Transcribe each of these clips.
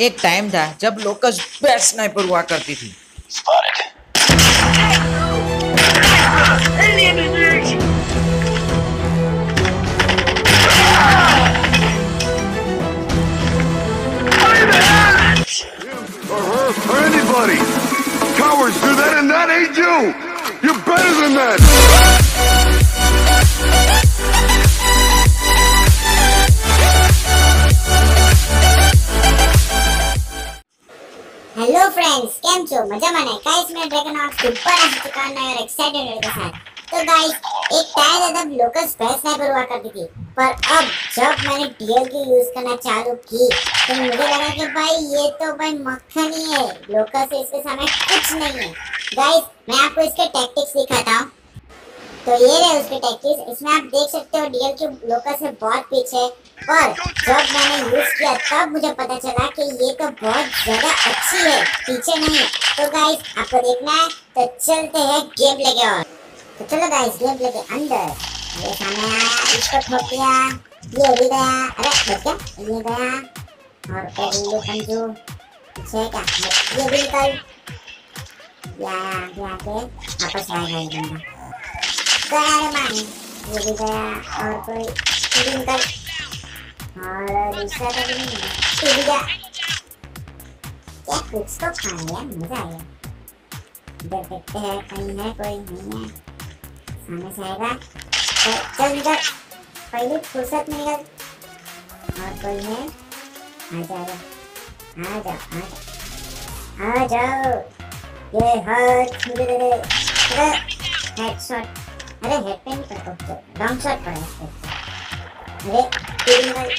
एक टाइम था जब लोकस बेस्ट स्नाइपर हुआ करती थी Or anybody. Cowards do that and that ain't you. You're better than that. Hello friends કેમ છો મજામાં ને ગાઈસ मैं ड्रैगन आउट सुपर आ चुका हूं और एक्साइटेड वीडियो के साथ तो गाइस एक टाइम था जब लोकस बेस्ट स्नाइपर हुआ करती थी पर अब जब मैंने डीएल की यूज करना चालू की तो मुझे लगा कि भाई ये तो भाई मक्खन ही है लोकस इसके सामने कुछ नहीं है गाइस मैं आपको इसके टैक्टिक्स दिखाता हूं तो ये रहे उसके टैक्टिक्स इसमें आप देख सकते हो डीएल की लोकस से बहुत पीछे पर जब मैंने यूज़ किया, तब मुझे पता चला कि ये तो बहुत ज़्यादा अच्छी है। पीछे नहीं। तो गाइस आपको देखना है तो चलते हैं गेम लेके और। तो चलो गाइस गेम लेके अंदर। ये सामने आया, इसको ठोक दिया। ये भी गया। अरे बच गया ये गया। और ये पंजू? पीछे क्या? ये भी निकल। या या के वापस आ ये बंदा। गया रे मान ये भी गया और कोई ये भी और दूसरा तो नहीं ये भी गया क्या कुछ तो खाए यार मज़ा आया इधर देखते हैं कहीं है कोई नहीं है सामने से आएगा तो चल निकल पहले फुर्सत में निकल और कोई है आ जाओ आ जाओ आ जाओ आ जाओ ये हाथ मुझे दे दे हेडशॉट अरे हेड पे नहीं पड़ता शॉट पड़ा अरे तीन निकल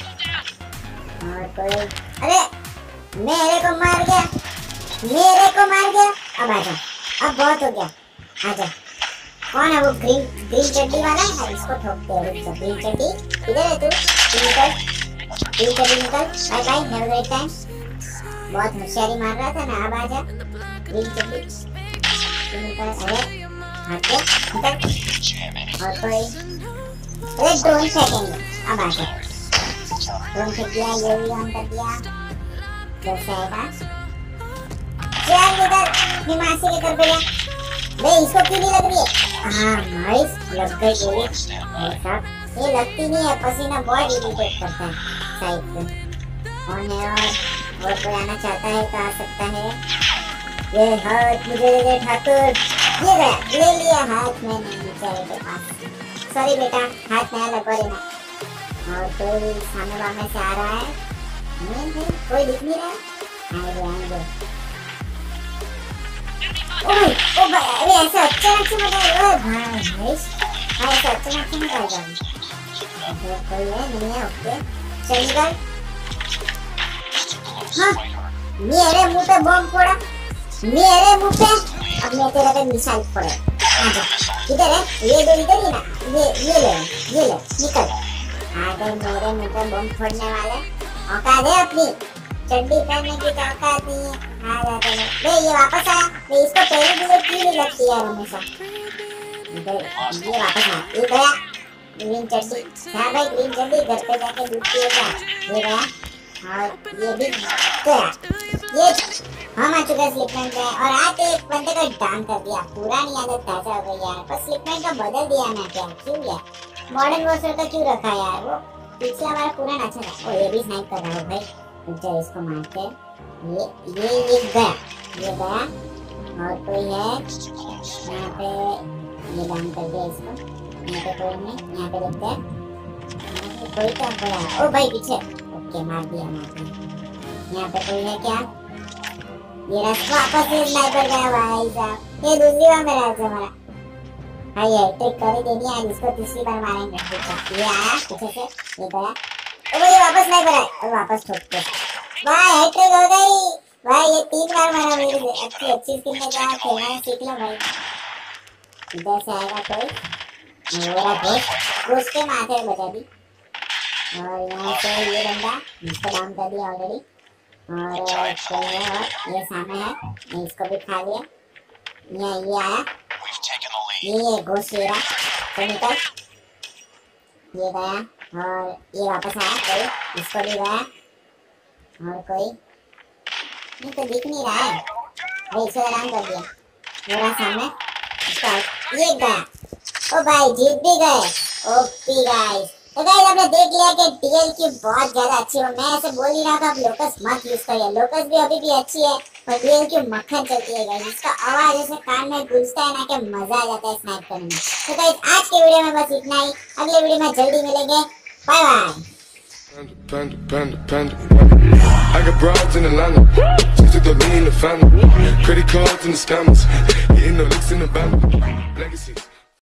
और कोई अरे मेरे को मार गया। मेरे को मार गया। अब आ अब बहुत हो गया। आ कौन है वो ग्रीन ग्रीन चड्डी वाला? है इसको ठोकते हैं। रुक जा। ग्रीन चड्डी। किधर है तू। निकल। ग्रीन चड्डी निकल। Bye bye. Have a great time बहुत होशियारी मार रहा था ना। अब आ ग्रीन चड्डी। निकल। अरे। हट और कोई अरे ड्रोन फेंकेंगे अब आ जा ड्रोन फेंक दिया ये भी ऑन कर दिया कैसे आएगा चल इधर हिमांशी के घर पे जा बे इसको क्यों नहीं लग रही है हाँ नाइस लग गई गोली भाई साहब ये लगती नहीं है पसीना बहुत इरिटेट करता है साइड पे कौन है और और कोई आना चाहता है तो आ सकता है ये हाथ मुझे ठाकुर। ये गया ले लिया हाथ मैंने बेचारे के पास सॉरी बेटा हाथ नया लगवा देना और कोई सामने वामने से आ रहा है नहीं नहीं कोई दिख नहीं रहा आएँगे आएँगे ओए ओ भाई अरे ऐसे अचानक से मत आए ओए भाई भाई ऐसे अचानक से मत आएगा कोई है नहीं है ओके चल निकल हाँ मेरे मुँह पे बम फोड़ा मेरे मुँह पे अब मैं तेरे पे मिसाइल फोड़े आजा किधर है ये दो इधर ही ना ये ये ले ये ले निकल आ गए मेरे मुँह पे बम फोड़ने वाले औकात है अपनी चड्डी पहनने की तो औकात नहीं है आ जाते हैं बे ये वापस आया बे इसको पहले बुलेट क्यों नहीं लगती यार हमेशा इधर ये वापस आया ये गया ग्रीन चड्डी हाँ भाई ग्रीन चड्डी घर पे जाके दूध पिएगा ये गया और ये भी गया ये हम आ चुके स्लिपमेंट पे और आते एक बंदे को डाउन कर दिया। पूरा नहीं आदत ताज़ा हो गई यार। पर स्लिपमेंट का बदल दिया मैं क्या? क्यों लिया मॉडर्न वॉर्सर का क्यों रखा यार? वो पीछे हमारा पूरा अच्छा था ओ, ये भी स्नाइप कर रहा है भाई। जा इसको मार के। ये ये ये गया। ये गया। और कोई है? यहाँ पे ये डाउन कर दिया इसको। यहाँ पे कोई नहीं। यहाँ पे देखते हैं। कोई तो गया। ओ, भाई, पीछे। ओके, मार दिया मार दिया। यहाँ पे कोई है क्या? ये रस वापस से स्नाइपर गया भाई साहब ये दूसरी बार मेरा है हमारा। भाई ये ट्रिक करी देनी है, इसको तीसरी बार मारेंगे। ठीक है, ये आया, पीछे से, ये गया ओ ये वापस स्नाइपर है और वापस ठोक दे। भाई हैट्रिक हो गई। भाई ये तीन बार मारा मेरे से। अच्छी अच्छी स्किन में क्या खेलना है सीख लो भाई। इधर से आएगा कोई। मेरा दोस्त घुस के माथे बजा दी। और यहाँ से ये बंदा, इसको डाउन कर दिया ऑलरेडी और कोई है। ये सामने है मैं इसको भी खा लिया। ये ये आया। ये ये घुस ये रहा तो। निकल ये गया और ये वापस आया कोई। इसको भी गया। और कोई। ये तो दिख नहीं रहा है। भाई इसको डाउन कर दिया। मेरा सामने। इसका ये गया। ओ भाई जीत भी गए। OP guys. तो गाइस आपने देख लिया कि टीएल की बहुत ज़्यादा अच्छी है मैं ऐसे बोल ही रहा था आप लोकस मत यूज़ करिए लोकस भी अभी भी अच्छी है पर टीएल की मक्खन चलती है गाइस इसका आवाज़ ऐसे कान में गूंजता है ना कि मज़ा आ जाता है स्नाइप करने में तो गाइस आज के वीडियो में बस इतना ही अगले वीडियो में जल्दी मिलेंगे bye bye Panda, panda, panda, panda. I got broads in Atlanta. Just took the lean in the family. Credit cards and the scammers. Hitting the licks in the band. Legacy.